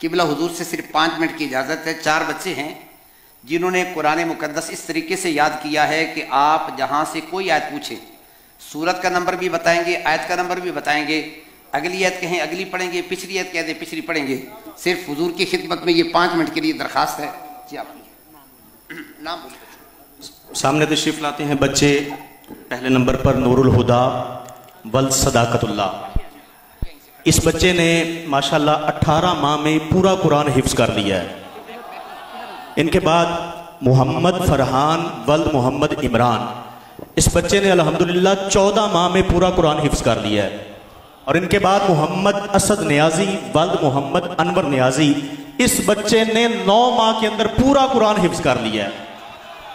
قبلہ حضور سے صرف پانچ منٹ کی اجازت ہے۔ چار بچے ہیں جنہوں نے قرآن مقدس اس طریقے سے یاد کیا ہے کہ آپ جہاں سے کوئی آیت پوچھیں سورت کا نمبر بھی بتائیں گے، آیت کا نمبر بھی بتائیں گے۔ اگلی آیت کہیں اگلی پڑھیں گے، پچھلی آیت کہہ دیں پچھلی پڑھیں گے۔ صرف حضور کی خدمت میں یہ پانچ منٹ کے لیے درخواست ہے۔ جی آپ۔ نام سامنے تشریف لاتے ہیں بچے۔ پہلے نمبر پر نور الہدا ول صداقت اللہ۔ اس بچے نے ماشاءاللہ اٹھارہ ماہ میں پورا قرآن حفظ کر لیا ہے۔ ان کے بعد محمد فرحان ولد محمد عمران۔ اس بچے نے الحمدللہ چودہ ماہ میں پورا قرآن حفظ کر لیا ہے۔ اور ان کے بعد محمد اسد نیازی ولد محمد انور نیازی۔ اس بچے نے نو ماہ کے اندر پورا قرآن حفظ کر لیا ہے۔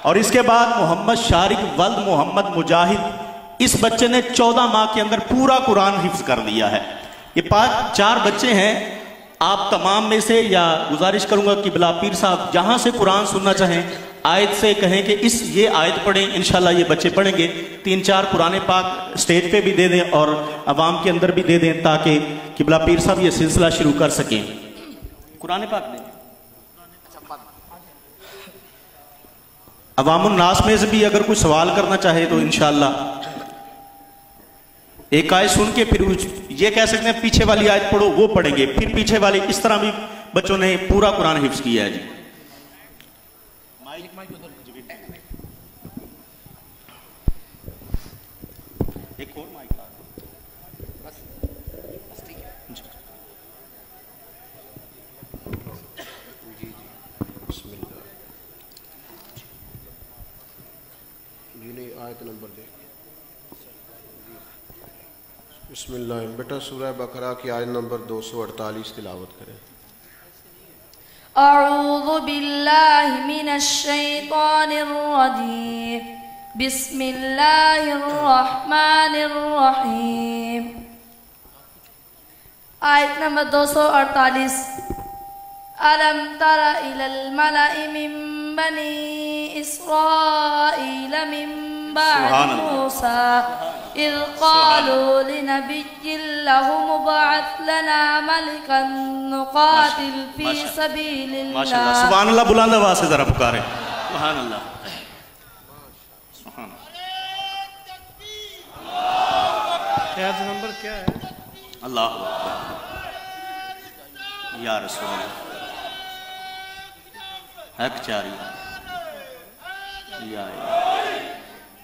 اور اس کے بعد محمد شارق ولد محمد مجاہد۔ اس بچے نے چودہ ماہ کے اندر پورا قرآن حفظ کر لیا ہے۔ یہ پانچ، چار بچے ہیں، آپ تمام میں سے یا گزارش کروں گا کہ بلا پیر صاحب جہاں سے قرآن سننا چاہیں، آیت سے کہیں کہ اس، یہ آیت پڑھیں، انشاءاللہ یہ بچے پڑھیں گے۔ تین، چار قرآن پاک سٹیج پہ بھی دے دیں اور عوام کے اندر بھی دے دیں تاکہ قبلہ پیر صاحب یہ سلسلہ شروع کر سکیں۔ قرآن پاک دیں۔ عوام الناس میں سے بھی اگر کوئی سوال کرنا چاہے تو انشاءاللہ ایک آیت سن کے پھر یہ کہہ سکتے ہیں، پیچھے والی آیت پڑھو، وہ پڑھیں گے۔ پھر پیچھے والی، اس طرح بھی بچوں نے پورا قرآن حفظ کیا ہے جی۔, جی۔, جی،, جی۔ آیت نمبر دے۔ بسم اللہ۔ بیٹا سورہ بقرہ کی آیت نمبر دو سو اڑتالیس تلاوت کریں۔ أعوذ بالله من الشيطان الرجيم بسم الله الرحمن الرحيم آیت نمبر دو سو اڑتالیس۔ ألم تر إلى الملأ من بني إسرائيل من بعد. موسى إذ قالوا لنبي له مبعث لنا ملكا نقاتل في سبيل ماشاء اللہ الله. سبحان اللہ بلند آواز سے ذرا پکارے. سبحان اللہ سبحان آیت نمبر کیا ہے؟ اللہ اکبر. یا رسول اللہ. حق چاری یا۔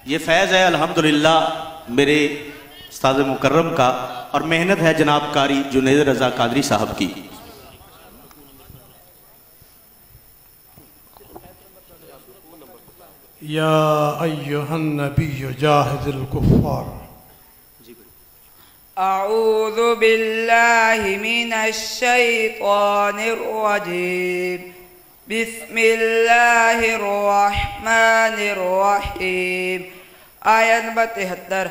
یہ فیض ہے الحمدللہ. میرے استاد مکرم کا اور محنت ہے جناب کاری جنید رضا قادری صاحب کی۔ یا ایوہ النبی جاہد الکفار۔ أعوذ بالله من الشيطان الرجيم بسم الله الرحمن الرحيم آية نمبر تهتر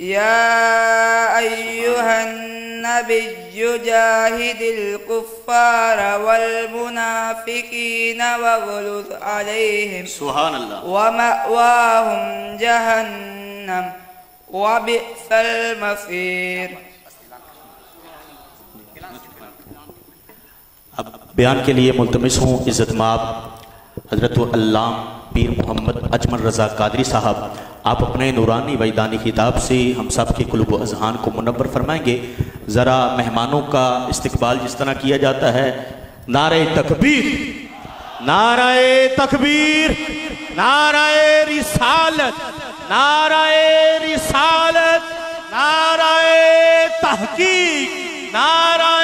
يا أيها النبي جاهد الكفار والمنافقين واغلظ عليهم سبحان اللہ ومأواهم جهنم وبئس المصير اب بیان کے لیے ملتمس ہوں عزت ماب حضرت علام پیر محمد اجمل رضا قادری صاحب۔ آپ اپنے نورانی ویدانی خطاب سے ہم سب کے قلوب و اذہان کو منور فرمائیں گے۔ ذرا مہمانوں کا استقبال جس طرح کیا جاتا ہے۔ نعرہ تکبیر۔ نعرہ تکبیر۔ نعرہ رسالت۔ نعرہ رسالت۔ نعرہ تحقیق۔ نعرہ